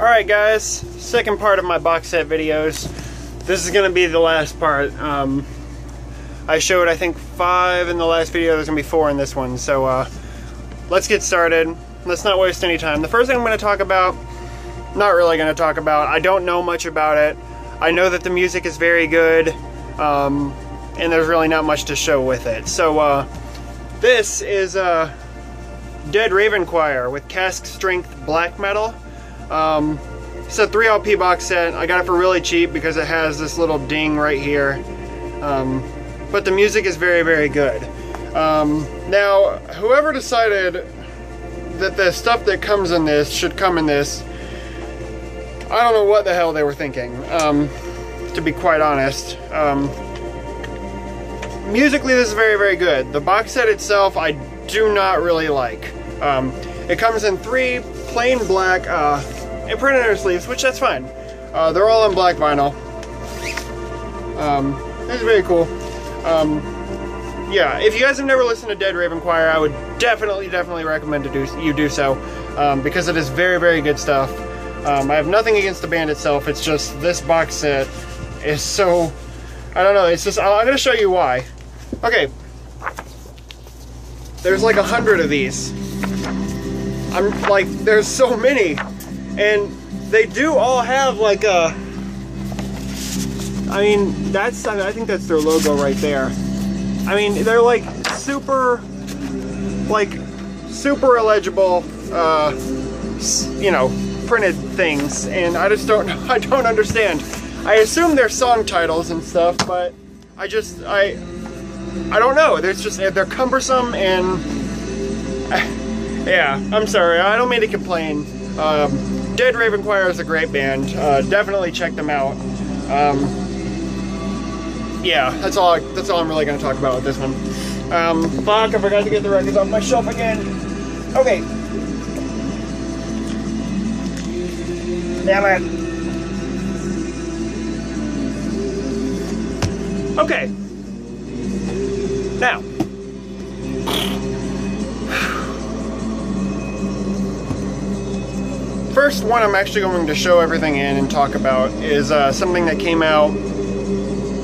Alright guys, second part of my box set videos. This is going to be the last part. Um, I showed I think five in the last video, there's going to be four in this one. So uh, let's get started. Let's not waste any time. The first thing I'm going to talk about, not really going to talk about, I don't know much about it. I know that the music is very good, um, and there's really not much to show with it. So uh, this is uh, Dead Raven Choir with Cask Strength Black Metal. Um, it's a 3 LP box set. I got it for really cheap because it has this little ding right here. Um, but the music is very, very good. Um, now, whoever decided that the stuff that comes in this should come in this, I don't know what the hell they were thinking, um, to be quite honest. Um, musically, this is very, very good. The box set itself, I do not really like. Um, it comes in three plain black uh, imprinted sleeves, which that's fine. Uh, they're all in black vinyl. Um, this is very cool. Um, yeah, if you guys have never listened to Dead Raven Choir, I would definitely, definitely recommend to do you do so um, because it is very, very good stuff. Um, I have nothing against the band itself. It's just this box set is so I don't know. It's just I'm gonna show you why. Okay, there's like a hundred of these. I'm like, there's so many. And they do all have like a, I mean, that's, I think that's their logo right there. I mean, they're like super, like super illegible, uh, you know, printed things. And I just don't, I don't understand. I assume they're song titles and stuff, but I just, I, I don't know. There's just, they're cumbersome and, yeah, I'm sorry. I don't mean to complain. Um, Dead Raven Choir is a great band. Uh, definitely check them out. Um, yeah, that's all. I, that's all I'm really going to talk about with this one. Um, fuck! I forgot to get the records off my shelf again. Okay. Damn it. Okay. Now. First one I'm actually going to show everything in and talk about is uh, something that came out,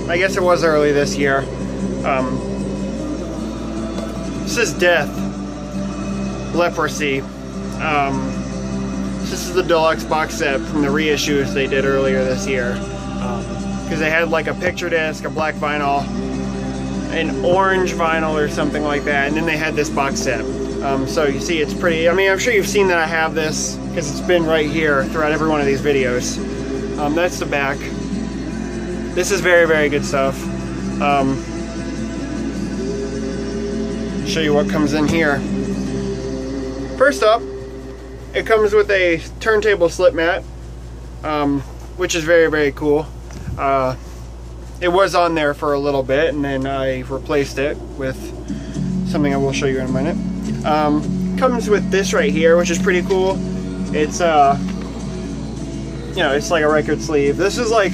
I guess it was early this year. Um, this is Death, Leprosy. Um, this is the deluxe box set from the reissues they did earlier this year. Because um, they had like a picture disc, a black vinyl, an orange vinyl or something like that, and then they had this box set. Um, so you see it's pretty, I mean I'm sure you've seen that I have this because it's been right here throughout every one of these videos. Um, that's the back. This is very, very good stuff. Um, show you what comes in here. First up, it comes with a turntable slip mat, um, which is very, very cool. Uh, it was on there for a little bit and then I replaced it with something I will show you in a minute. Um, comes with this right here, which is pretty cool. It's uh, you know, it's like a record sleeve. This is like,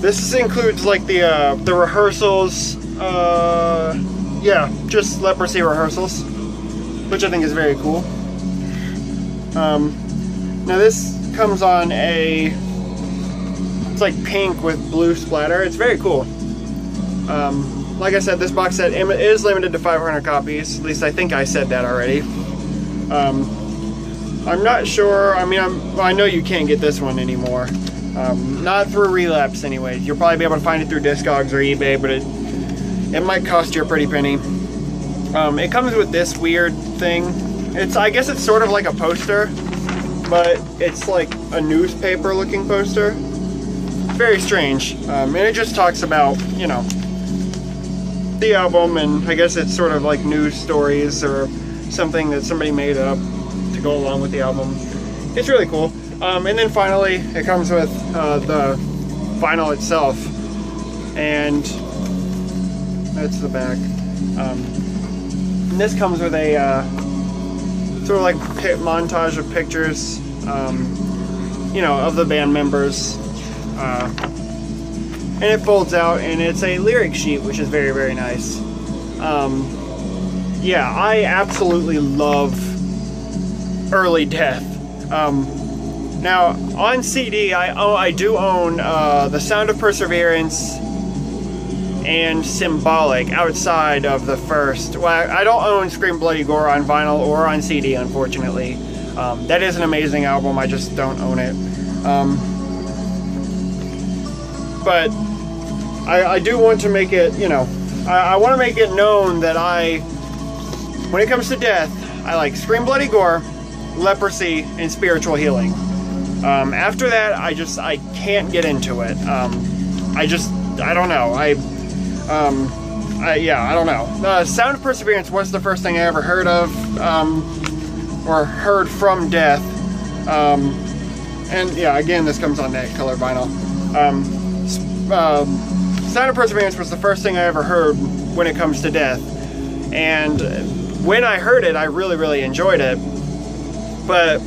this includes like the uh, the rehearsals. Uh, yeah, just leprosy rehearsals, which I think is very cool. Um, now this comes on a, like pink with blue splatter. It's very cool. Um, like I said, this box set is limited to 500 copies. At least I think I said that already. Um, I'm not sure. I mean, I'm, I know you can't get this one anymore. Um, not through Relapse, anyways. You'll probably be able to find it through Discogs or eBay, but it it might cost you a pretty penny. Um, it comes with this weird thing. It's I guess it's sort of like a poster, but it's like a newspaper-looking poster. Very strange, um, and it just talks about you know the album, and I guess it's sort of like news stories or something that somebody made up to go along with the album. It's really cool. Um, and then finally, it comes with uh, the vinyl itself, and that's the back. Um, and this comes with a uh, sort of like montage of pictures, um, you know, of the band members. Uh, and it folds out and it's a lyric sheet which is very very nice um, yeah I absolutely love early death um, Now, on CD, I oh, I do own uh, The Sound of Perseverance and Symbolic outside of the first. Well, I don't own Scream Bloody Gore on vinyl or on CD, unfortunately. Um, that is an amazing album, I just don't own it. Um, but I, I, do want to make it, you know, I, I want to make it known that I, when it comes to death, I like Scream Bloody Gore, Leprosy, and Spiritual Healing. Um, after that, I just, I can't get into it. Um, I just, I don't know. I, um, I, yeah, I don't know. Uh, Sound of Perseverance was the first thing I ever heard of, um, or heard from Death. Um, and yeah, again, this comes on that color vinyl. Um, uh, Sound of Perseverance was the first thing I ever heard when it comes to Death. And when I heard it, I really, really enjoyed it. But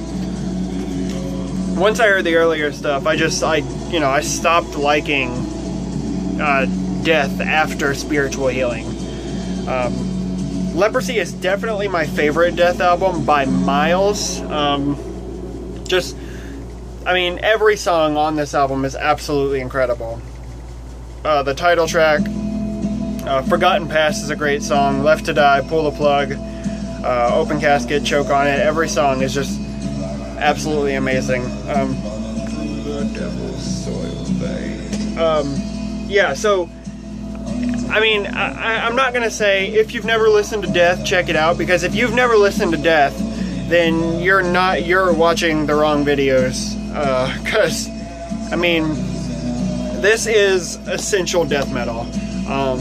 once I heard the earlier stuff, I just, I, you know, I stopped liking uh, death after spiritual healing. Um, Leprosy is definitely my favorite death album by miles. Um, just, I mean, every song on this album is absolutely incredible. Uh, the title track, uh, Forgotten Past is a great song. Left to Die, Pull the Plug, uh, Open Casket, Choke on It. Every song is just absolutely amazing. Um, um, yeah, so I mean, I, am not gonna say if you've never listened to Death, check it out because if you've never listened to Death, then you're not you're watching the wrong videos. Because, uh, I mean, this is essential death metal. Um,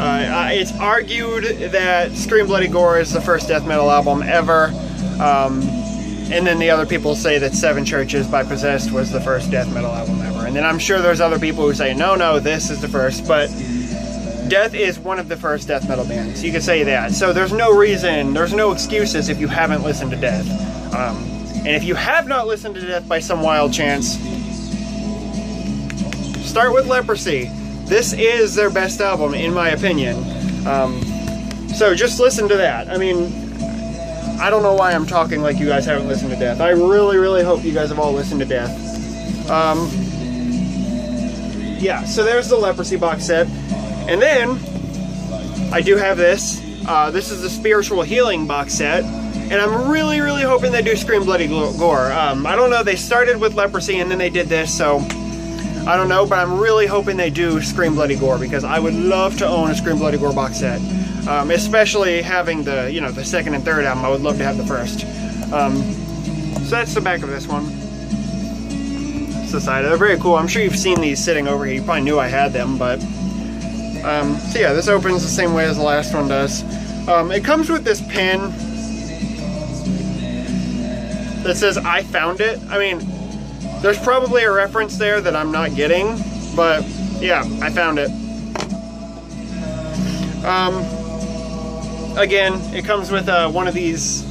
uh, it's argued that Scream Bloody Gore is the first death metal album ever. Um, and then the other people say that Seven Churches by Possessed was the first death metal album ever. And then I'm sure there's other people who say, no, no, this is the first. But Death is one of the first death metal bands. You could say that. So there's no reason, there's no excuses if you haven't listened to Death. Um, and if you have not listened to Death by some wild chance, start with Leprosy. This is their best album, in my opinion. Um, so just listen to that. I mean, I don't know why I'm talking like you guys haven't listened to Death. I really, really hope you guys have all listened to Death. Um, yeah, so there's the Leprosy box set. And then, I do have this. Uh, this is the Spiritual Healing box set. And I'm really, really hoping they do Scream Bloody Gore. Um, I don't know, they started with Leprosy and then they did this, so... I don't know, but I'm really hoping they do Scream Bloody Gore because I would love to own a Scream Bloody Gore box set. Um, especially having the, you know, the second and third album, I would love to have the first. Um, so that's the back of this one. It's the side. They're very cool. I'm sure you've seen these sitting over here. You probably knew I had them, but... Um, so yeah, this opens the same way as the last one does. Um, it comes with this pin that says, I found it. I mean, there's probably a reference there that I'm not getting, but yeah, I found it. Um, again, it comes with uh, one of these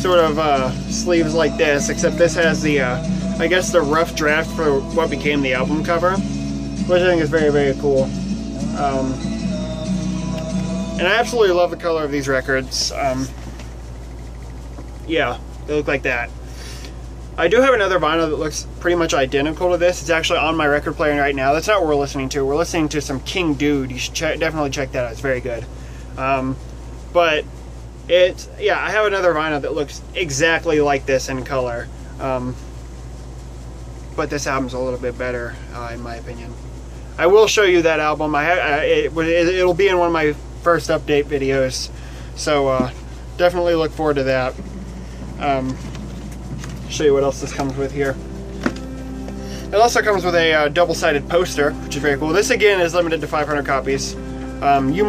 sort of uh, sleeves like this, except this has the, uh, I guess, the rough draft for what became the album cover, which I think is very, very cool. Um, and I absolutely love the color of these records. Um, yeah, they look like that. I do have another vinyl that looks pretty much identical to this. It's actually on my record player right now. That's not what we're listening to. We're listening to some King Dude. You should check, definitely check that out. It's very good. Um, but it, yeah, I have another vinyl that looks exactly like this in color. Um, but this album's a little bit better, uh, in my opinion. I will show you that album. I, I it, will be in one of my first update videos, so uh, definitely look forward to that. Um, show you what else this comes with here. It also comes with a uh, double-sided poster, which is very cool. This again is limited to 500 copies. Um, you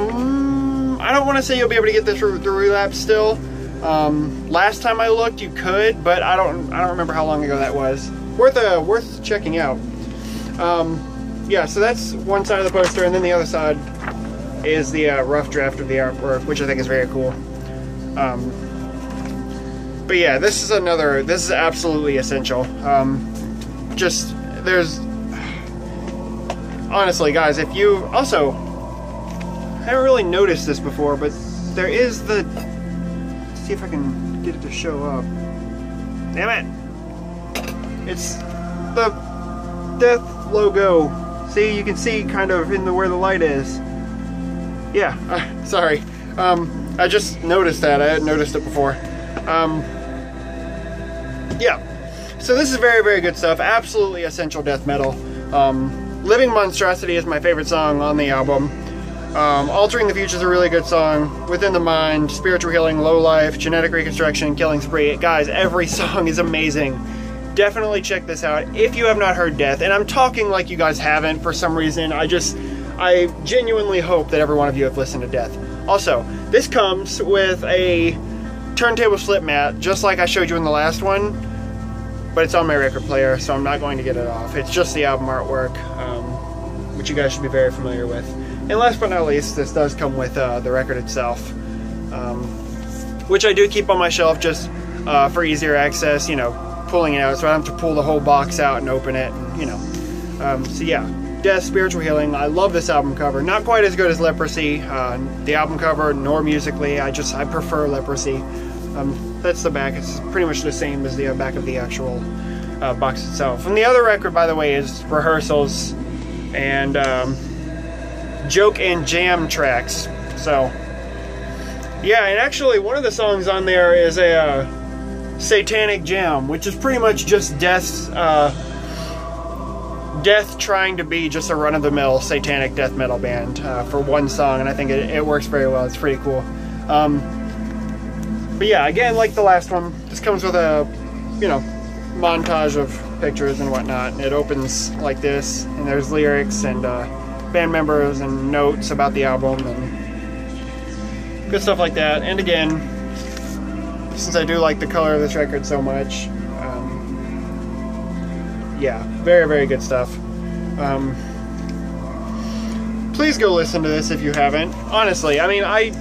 I don't want to say you'll be able to get this through, Relapse still. Um, last time I looked, you could, but I don't I don't remember how long ago that was. Worth uh, worth checking out. Um, yeah, so that's one side of the poster, and then the other side is the uh, rough draft of the artwork, which I think is very cool. Um, but yeah, this is another. This is absolutely essential. Um, just there's honestly, guys, if you also I haven't really noticed this before, but there is the... see if I can get it to show up. Damn it! It's the death logo. See, you can see kind of in the where the light is. Yeah, uh, sorry. Um, I just noticed that. I hadn't noticed it before. Um, yeah. So this is very, very good stuff. Absolutely essential death metal. Um, Living Monstrosity is my favorite song on the album. Um, Altering the Future is a really good song. Within the Mind, Spiritual Healing, Low Life, Genetic Reconstruction, Killing Spree. Guys, every song is amazing. Definitely check this out if you have not heard Death. And I'm talking like you guys haven't for some reason. I just, I genuinely hope that every one of you have listened to Death. Also, this comes with a turntable slip mat, just like I showed you in the last one, but it's on my record player, so I'm not going to get it off. It's just the album artwork, um, which you guys should be very familiar with. And last but not least, this does come with uh, the record itself, um, which I do keep on my shelf just uh, for easier access, you know, pulling it out, so I don't have to pull the whole box out and open it, and, you know. Um, so yeah, Death, Spiritual Healing. I love this album cover. Not quite as good as Leprosy, uh, the album cover, nor musically. I just, I prefer Leprosy. Um, that's the back. It's pretty much the same as the uh, back of the actual uh, box itself. And the other record, by the way, is Rehearsals and um, Joke and Jam tracks. So, yeah, and actually, one of the songs on there is a uh, Satanic Jam, which is pretty much just Death's uh, Death trying to be just a run-of-the-mill satanic death metal band uh, for one song, and I think it, it, works very well. It's pretty cool. Um, but yeah, again, like the last one, this comes with a, you know, montage of pictures and whatnot. It opens like this, and there's lyrics and uh, band members and notes about the album and good stuff like that. And again, since I do like the color of this record so much, yeah, very, very good stuff. Um, please go listen to this if you haven't. Honestly, I mean, I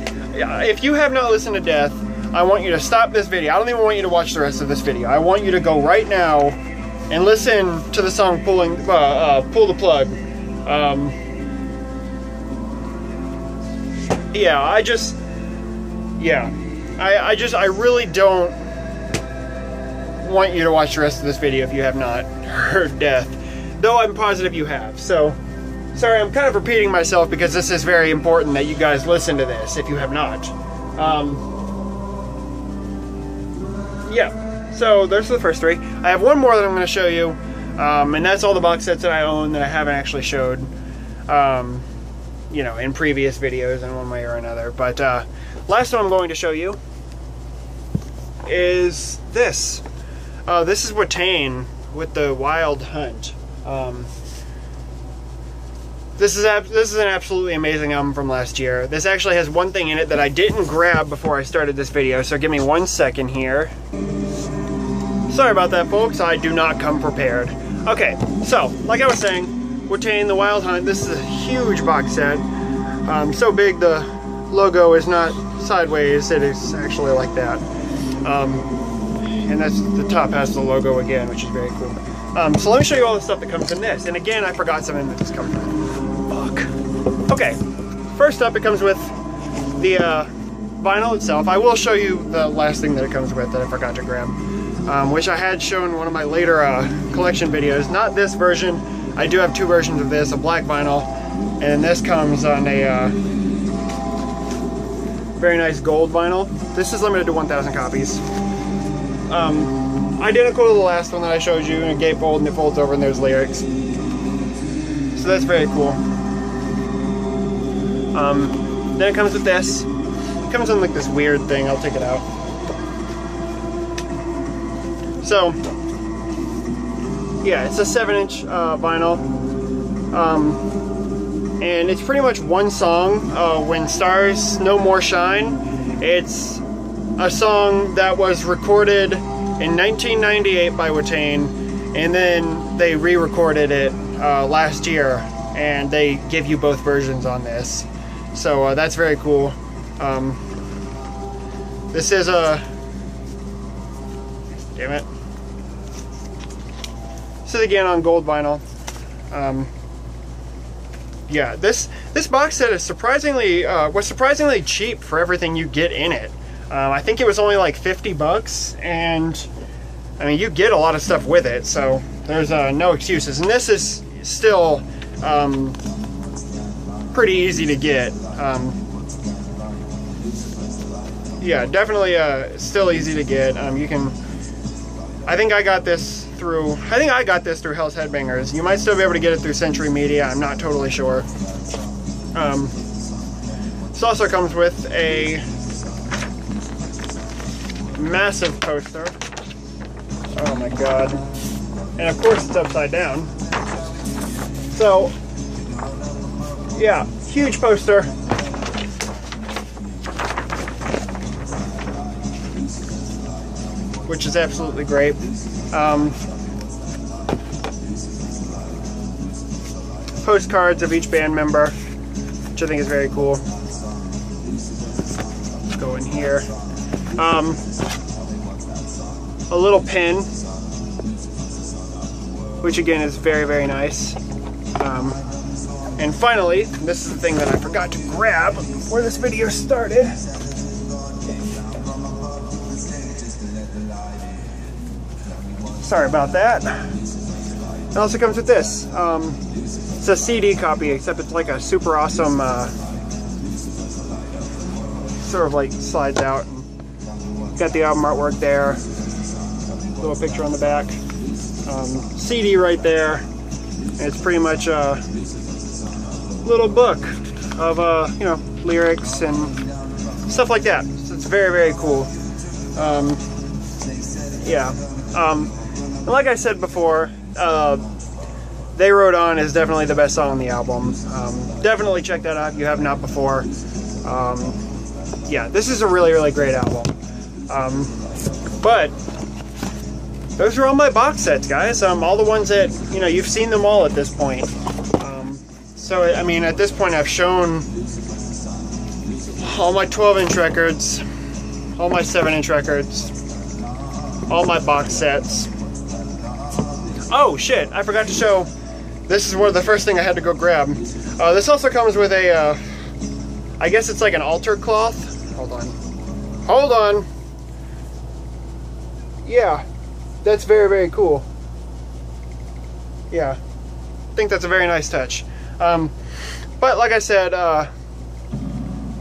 if you have not listened to Death, I want you to stop this video. I don't even want you to watch the rest of this video. I want you to go right now and listen to the song "Pulling uh, uh, Pull the Plug." Um, yeah, I just, yeah, I, I just, I really don't want you to watch the rest of this video if you have not heard Death, though I'm positive you have. So, sorry, I'm kind of repeating myself because this is very important that you guys listen to this if you have not. Um, yeah, so there's the first three. I have one more that I'm going to show you, um, and that's all the box sets that I own that I haven't actually showed, um, you know, in previous videos in one way or another. But uh, last one I'm going to show you is this. Uh, this is Watain with the Wild Hunt. Um, this is this is an absolutely amazing album from last year. This actually has one thing in it that I didn't grab before I started this video, so give me one second here. Sorry about that, folks. I do not come prepared. Okay, so like I was saying, Watain the Wild Hunt. This is a huge box set. Um, so big the logo is not sideways; it is actually like that. Um, and that's the top has the logo again, which is very cool. Um, so let me show you all the stuff that comes in this. And again, I forgot something that this comes. Okay, first up, it comes with the uh, vinyl itself. I will show you the last thing that it comes with that I forgot to grab, um, which I had shown in one of my later uh, collection videos. Not this version. I do have two versions of this, a black vinyl, and this comes on a uh, very nice gold vinyl. This is limited to 1,000 copies. Um, identical to the last one that I showed you, and a gatefold, and it folds over, and there's lyrics. So that's very cool. Um, then it comes with this. It comes in like this weird thing. I'll take it out. So, yeah, it's a 7-inch uh, vinyl. Um, and it's pretty much one song, uh, When Stars No More Shine. It's a song that was recorded in 1998 by Watain, and then they re-recorded it uh, last year, and they give you both versions on this. So uh, that's very cool. Um, this is a damn it. This is again on gold vinyl. Um, yeah, this this box set is surprisingly uh, was surprisingly cheap for everything you get in it. Um, I think it was only like 50 bucks, and I mean, you get a lot of stuff with it, so there's uh, no excuses. And this is still um, pretty easy to get. Um, yeah, definitely uh, still easy to get. Um, you can. I think I got this through. I think I got this through Hell's Headbangers. You might still be able to get it through Century Media. I'm not totally sure. Um, this also comes with a massive poster. Oh my god. And of course it's upside down. So, yeah, huge poster. Which is absolutely great. Um, postcards of each band member, which I think is very cool. Let's go in here. Um, a little pin, which again is very, very nice. Um, and finally, this is the thing that I forgot to grab before this video started. Sorry about that. It also comes with this. Um, it's a CD copy, except it's like a super awesome, uh, sort of like slides out. Got the album artwork there. Little picture on the back. Um, CD right there. And it's pretty much a little book of, uh, you know, lyrics and stuff like that. So it's very, very cool. Um, yeah. Um, like I said before, uh, They Rode On is definitely the best song on the album. Um, definitely check that out if you have not before. Um, yeah, this is a really, really great album. Um, but those are all my box sets, guys. Um, all the ones that, you know, you've seen them all at this point. So, I mean, at this point, I've shown all my 12 inch records, all my 7 inch records, all my box sets. Oh, shit, I forgot to show. This is one of the first thing I had to go grab. Uh, this also comes with a, uh, I guess it's like an altar cloth. Hold on. Hold on yeah, that's very, very cool. Yeah, I think that's a very nice touch. Um, but like I said, uh,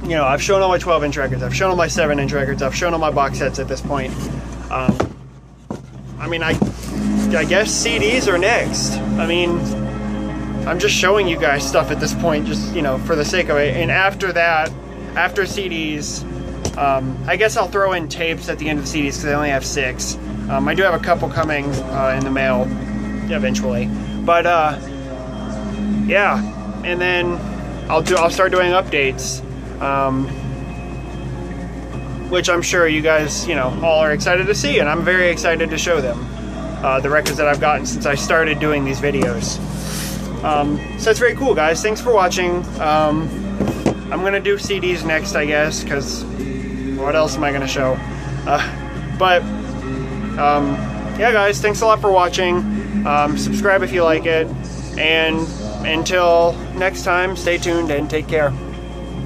you know, I've shown all my 12 inch records, I've shown all my 7 inch records, I've shown all my box sets at this point. Um, I mean, I, I guess CDs are next. I mean, I'm just showing you guys stuff at this point, just, you know, for the sake of it. And after that, after CDs, um, I guess I'll throw in tapes at the end of the CDs because I only have six. Um, I do have a couple coming uh, in the mail eventually, but uh, yeah. And then I'll do. I'll start doing updates, um, which I'm sure you guys, you know, all are excited to see, and I'm very excited to show them uh, the records that I've gotten since I started doing these videos. Um, so that's very cool, guys. Thanks for watching. Um, I'm gonna do CDs next, I guess, because what else am I gonna show? Uh, but um, yeah, guys, thanks a lot for watching. Um, subscribe if you like it, and until next time, stay tuned and take care.